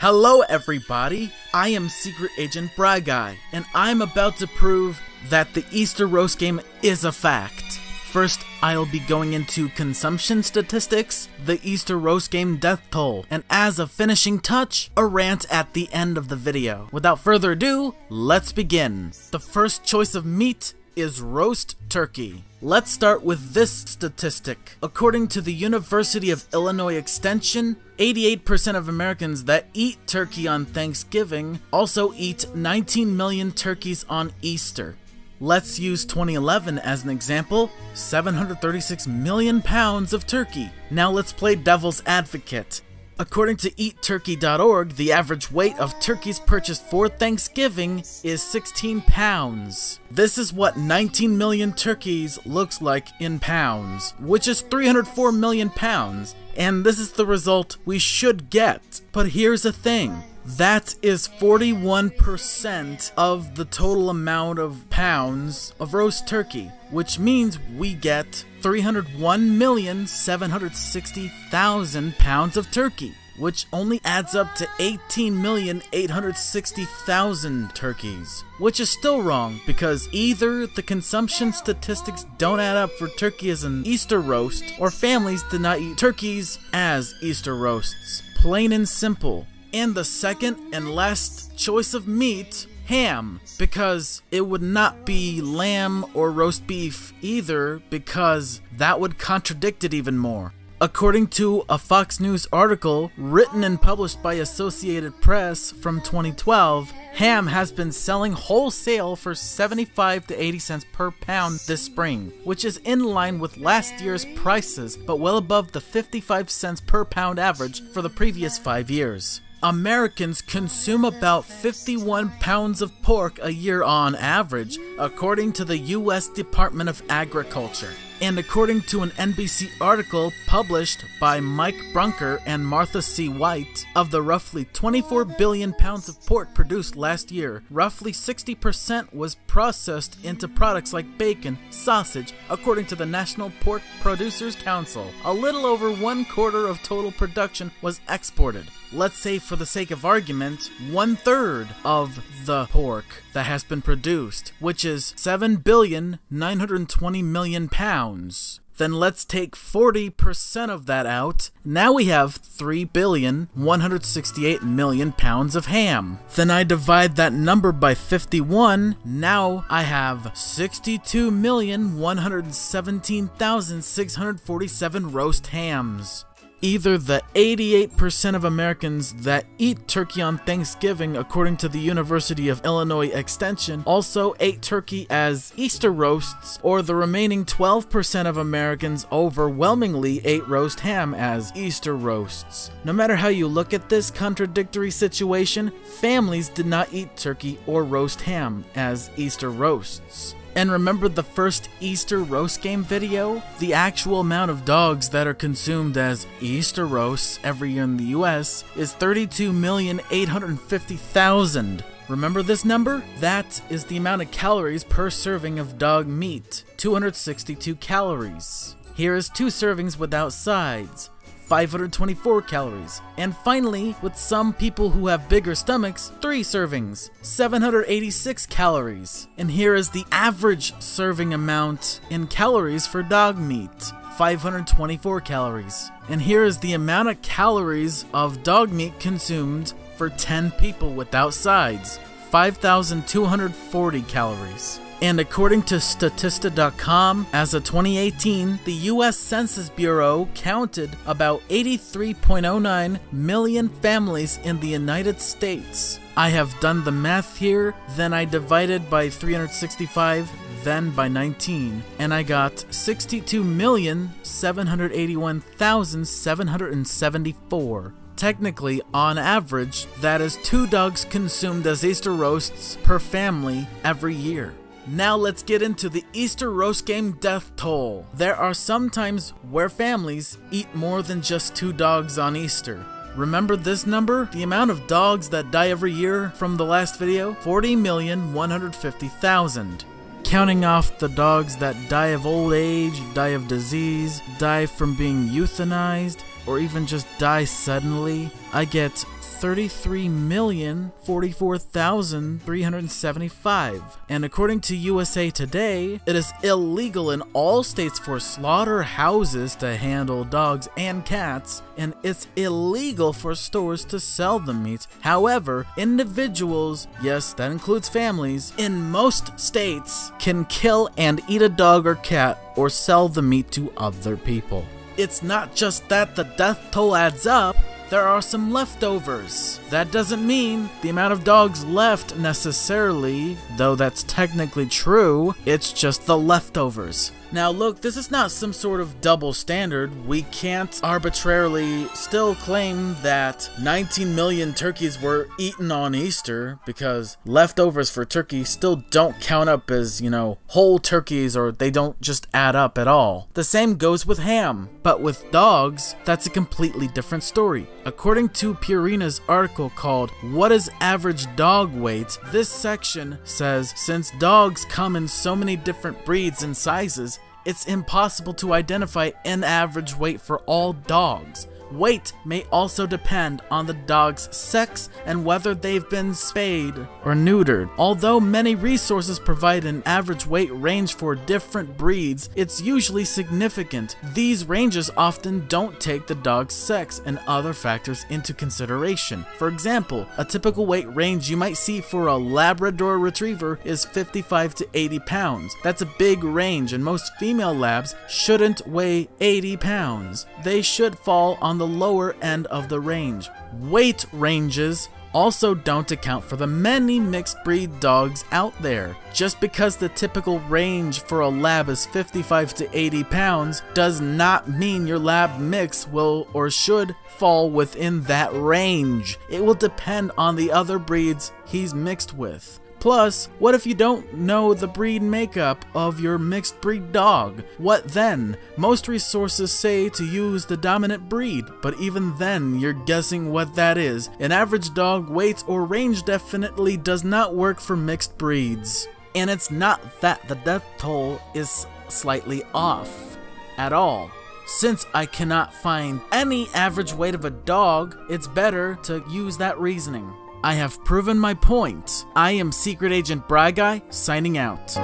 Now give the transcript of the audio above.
Hello, everybody! I am Secret Agent Bry Guy, and I'm about to prove that the Easter roast game is a fact. First, I'll be going into consumption statistics, the Easter roast game death toll, and as a finishing touch, a rant at the end of the video. Without further ado, let's begin. The first choice of meat is roast turkey. Let's start with this statistic. According to the University of Illinois Extension, 88% of Americans that eat turkey on Thanksgiving also eat 19 million turkeys on Easter. Let's use 2011 as an example 736 million pounds of turkey. Now let's play devil's advocate. According to eatturkey.org, the average weight of turkeys purchased for Thanksgiving is 16 pounds. This is what 19 million turkeys looks like in pounds, which is 304 million pounds, and this is the result we should get. But here's the thing. That is 41% of the total amount of pounds of roast turkey, which means we get 301,760,000 pounds of turkey, which only adds up to 18,860,000 turkeys, which is still wrong because either the consumption statistics don't add up for turkey as an Easter roast, or families did not eat turkeys as Easter roasts. Plain and simple. And the second and last choice of meat ham because it would not be lamb or roast beef either because that would contradict it even more. According to a Fox News article written and published by Associated Press from 2012, ham has been selling wholesale for 75 to 80 cents per pound this spring, which is in line with last year's prices but well above the 55 cents per pound average for the previous 5 years. Americans consume about 51 pounds of pork a year on average, according to the U.S. Department of Agriculture. And according to an NBC article published by Mike Brunker and Martha C. White, of the roughly 24 billion pounds of pork produced last year, roughly 60% was processed into products like bacon, sausage, according to the National Pork Producers Council. A little over one quarter of total production was exported. Let's say, for the sake of argument, one third of the pork that has been produced, which is 7 billion 920 million pounds. Then let's take 40% of that out. Now we have 3 billion 168 million pounds of ham. Then I divide that number by 51. Now I have 62 million 117,647 roast hams. Either the 88% of Americans that eat turkey on Thanksgiving, according to the University of Illinois Extension, also ate turkey as Easter roasts, or the remaining 12% of Americans overwhelmingly ate roast ham as Easter roasts. No matter how you look at this contradictory situation, families did not eat turkey or roast ham as Easter roasts. And remember the first Easter roast game video? The actual amount of dogs that are consumed as Easter roasts every year in the US is 32,850,000. Remember this number? That is the amount of calories per serving of dog meat 262 calories. Here is two servings without sides. 524 calories. And finally, with some people who have bigger stomachs, 3 servings, 786 calories. And here is the average serving amount in calories for dog meat. 524 calories. And here is the amount of calories of dog meat consumed for 10 people without sides. 5,240 calories. And according to Statista.com, as of 2018, the US Census Bureau counted about 83.09 million families in the United States. I have done the math here, then I divided by 365, then by 19, and I got 62,781,774. Technically, on average, that is two dogs consumed as Easter roasts per family every year. Now let's get into the Easter roast game death toll. There are some times where families eat more than just two dogs on Easter. Remember this number? The amount of dogs that die every year from the last video? 40,150,000. Counting off the dogs that die of old age, die of disease, die from being euthanized, or even just die suddenly, I get 33,044,375. And according to USA Today, it is illegal in all states for slaughterhouses to handle dogs and cats, and it's illegal for stores to sell the meat. However, individuals, yes, that includes families, in most states can kill and eat a dog or cat or sell the meat to other people. It's not just that the death toll adds up, there are some leftovers. That doesn't mean the amount of dogs left necessarily, though that's technically true, it's just the leftovers. Now look, this is not some sort of double standard. We can't arbitrarily still claim that 19 million turkeys were eaten on Easter because leftovers for turkey still don't count up as, you know, whole turkeys or they don't just add up at all. The same goes with ham, but with dogs, that's a completely different story. According to Purina's article called What is Average Dog Weight, this section says since dogs come in so many different breeds and sizes, it's impossible to identify an average weight for all dogs. Weight may also depend on the dog's sex and whether they've been spayed or neutered. Although many resources provide an average weight range for different breeds, it's usually significant. These ranges often don't take the dog's sex and other factors into consideration. For example, a typical weight range you might see for a Labrador Retriever is 55 to 80 pounds. That's a big range and most female labs shouldn't weigh 80 pounds. They should fall on the lower end of the range. Weight ranges also don't account for the many mixed breed dogs out there. Just because the typical range for a lab is 55 to 80 pounds does not mean your lab mix will or should fall within that range. It will depend on the other breeds he's mixed with. Plus, what if you don't know the breed makeup of your mixed breed dog? What then? Most resources say to use the dominant breed, but even then you're guessing what that is. An average dog weight or range definitely does not work for mixed breeds. And it's not that the death toll is slightly off at all. Since I cannot find any average weight of a dog, it's better to use that reasoning. I have proven my point. I am Secret Agent Bry Guy, signing out.